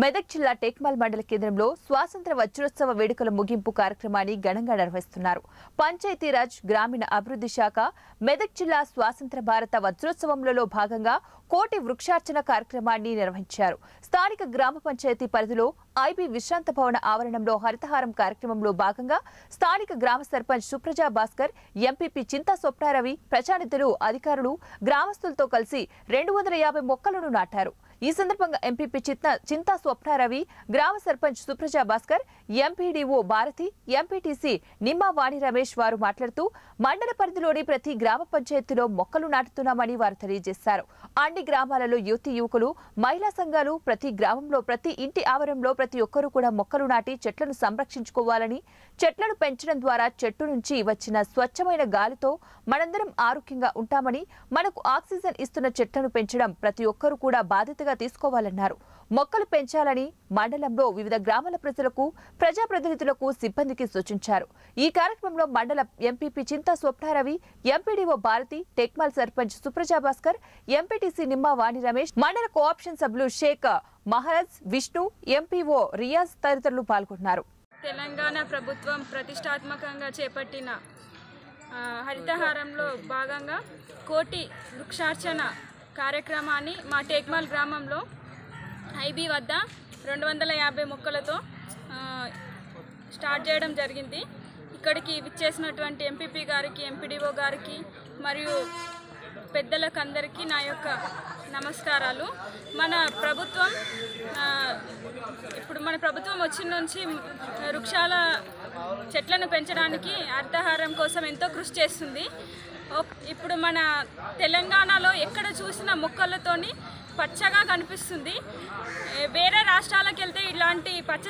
మెదక్ జిల్లా టెక్మల్ మండల కేంద్రంలో స్వాతంత్ర వజ్రోత్సవ వేడుకల ముగింపు కార్యక్రమాన్ని ఘనంగా నిర్వహిస్తున్నారు. పంచాయతీరాజ్ గ్రామీణ అభివృద్ధి శాఖ మెదక్ జిల్లా స్వాతంత్ర భారత వజ్రోత్సవంలో భాగంగా కోటి వృక్షార్చన కార్యక్రమాన్ని నిర్వహించారు. స్థానిక గ్రామ పంచాయతీ పరిధిలో ఐబీ విశ్రాంత భవన ఆవరణంలో హరితహారం కార్యక్రమంలో భాగంగా స్థానిక గ్రామ సర్పంచ్ సుప్రజా భాస్కర్ ఎంపీపీ చింతా స్వప్నారవి ప్రజానిధులు అధికారులు గ్రామస్తులతో కలిసి రెండు వందల యాభై మొక్కలను నాటారు. ఈ సందర్భంగా ఎంపీపీ చిత్త చింతా స్వప్నారవి గ్రామ సర్పంచ్ సుప్రజా భాస్కర్ ఎంపీడీఓ భారతి ఎంపీటీసీ నిమ్మవాణి రమేష్ వారు మాట్లాడుతూ మండల పరిధిలోని ప్రతి గ్రామ పంచాయతీలో మొక్కలు నాటుతున్నామని వారు తెలియజేశారు. అన్ని గ్రామాలలో యువతి యువకులు మహిళా సంఘాలు ప్రతి గ్రామంలో ప్రతి ఇంటి ఆవరణలో ప్రతి ఒక్కరూ కూడా మొక్కలు నాటి చెట్లను సంరక్షించుకోవాలని చెట్లను పెంచడం ద్వారా చెట్టు నుంచి వచ్చిన స్వచ్ఛమైన గాలితో మనందరం ఆరోగ్యంగా ఉంటామని మనకు ఆక్సిజన్ ఇస్తున్న చెట్లను పెంచడం ప్రతి ఒక్కరూ కూడా బాధ్యతగా తీసుకోవాలన్నారు. మొక్కలు పెంచాలని మండలంలో వివిధ గ్రామాల ప్రజలకు ప్రజాప్రతినిధులకు సిబ్బందికి సూచించారు. ఈ కార్యక్రమంలో మండల MPP Chinta Swapnaravi MPDO Bharathi Tekmal sarpanch Supraja Bhaskar MPTC Nimma Vani Ramesh మండల కోఆప్షన్ సభ్యులు షేక్ మహారాజ్ విష్ణు ఎంపీఓ రియాజ్ తదితరులు పాల్గొన్నారు. తెలంగాణ ప్రభుత్వం ప్రతిష్టాత్మకంగా చేపట్టిన హరితహారంలో భాగంగా కోటి వృక్షార్చన కార్యక్రమాన్ని మా టేక్మాల్ గ్రామంలో ఐబీ వద్ద రెండు వందల యాభై మొక్కలతో స్టార్ట్ చేయడం జరిగింది. ఇక్కడికి విచ్చేసినటువంటి ఎంపీపీ గారికి ఎంపీడీఓ గారికి మరియు పెద్దలకు అందరికీ నా యొక్క నమస్కారాలు. మన ప్రభుత్వం ఇప్పుడు మన ప్రభుత్వం వచ్చిన నుంచి వృక్షాల చెట్లను పెంచడానికి అర్థహారం కోసం ఎంతో కృషి చేస్తుంది. ఇప్పుడు మన తెలంగాణలో ఎక్కడ చూసిన మొక్కలతోని పచ్చగా కనిపిస్తుంది. వేరే రాష్ట్రాలకు వెళ్తే ఇలాంటి పచ్చ